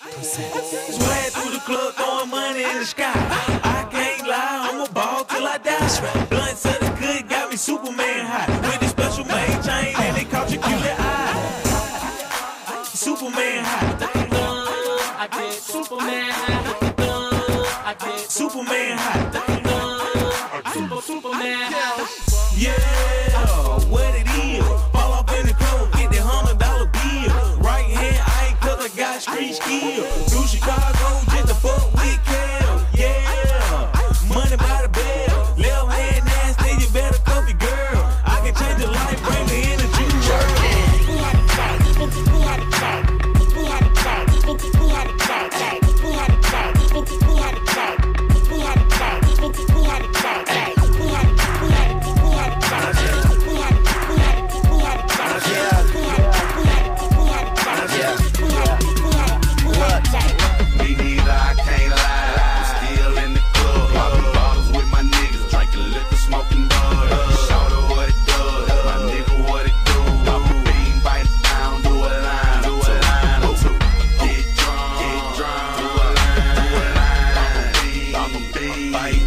Swag through the club, throwing money in the sky. I can't lie, I'm ball till I die. Blunts of the good got me Superman hot With special chain and they eye. Superman. Superman. Superman high. Keys, through Chicago, get the fuck Bye. Bye.